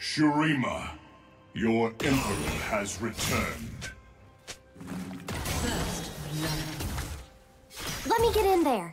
Shurima, your Emperor has returned. First blood. Let me get in there.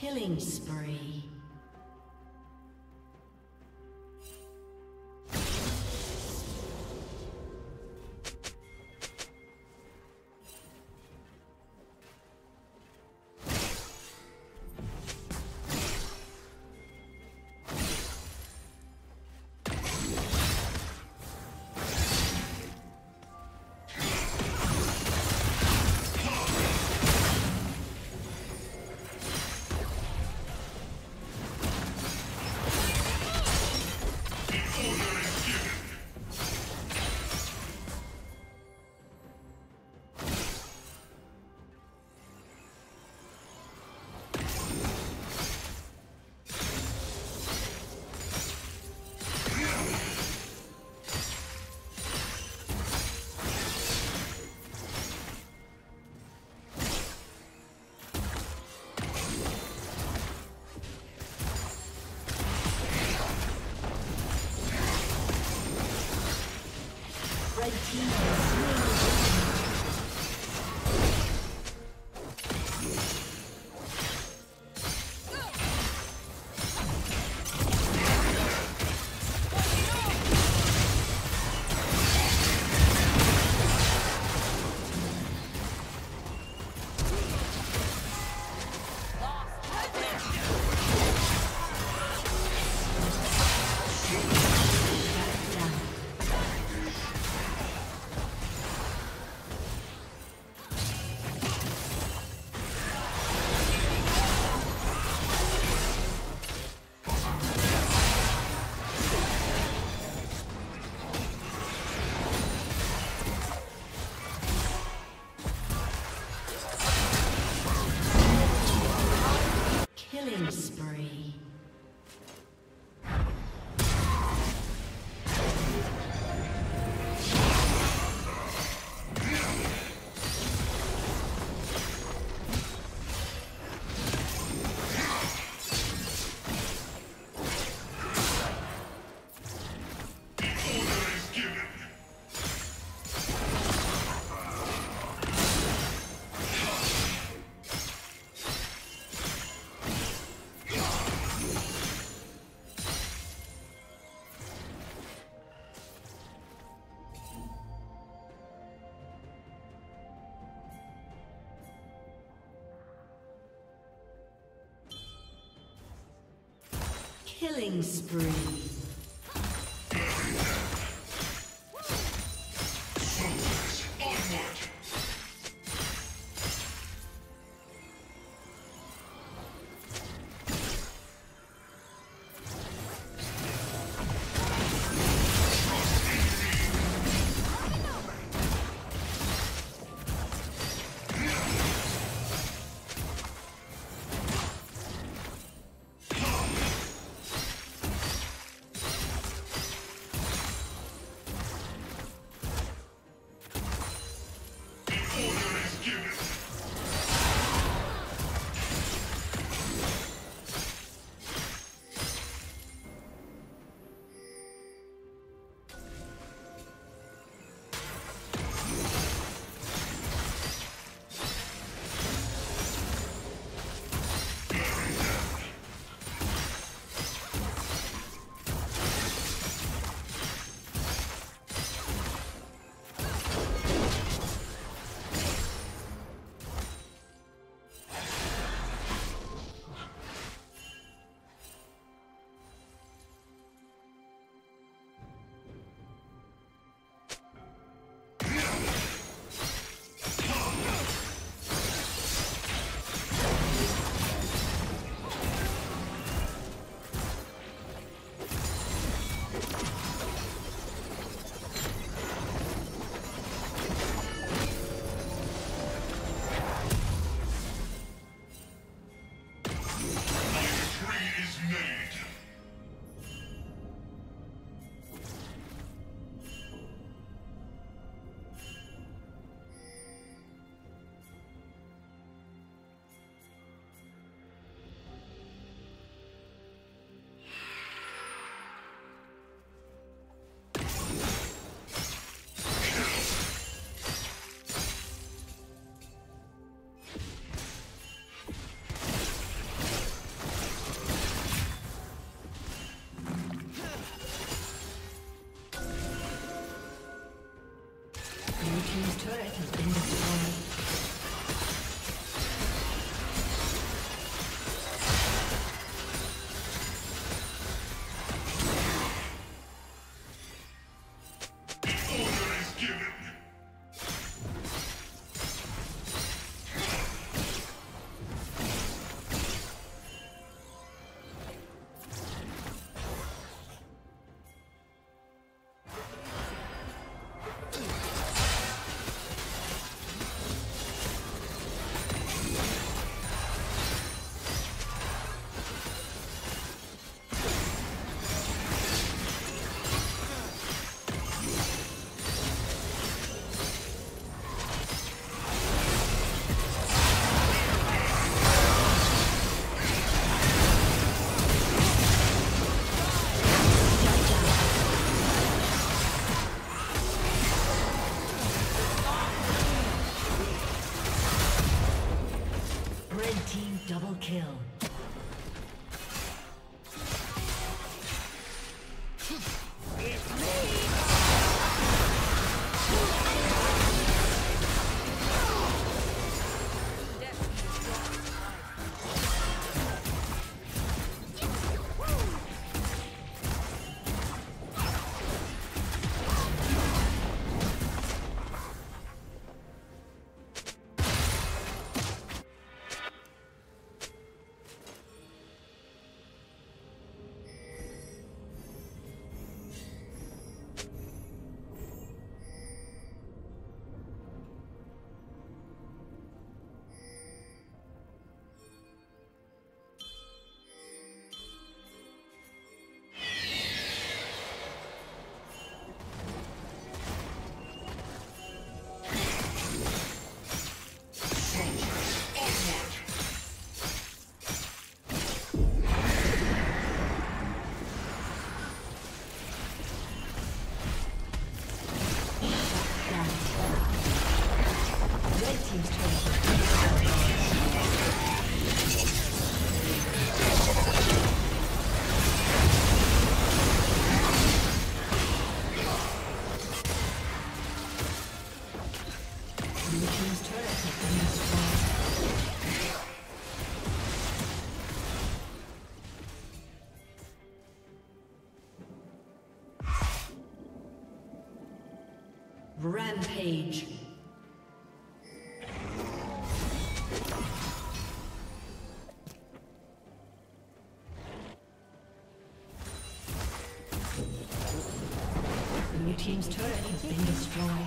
Killing spree. Killing spree. Rampage. Blue team's turret has been destroyed.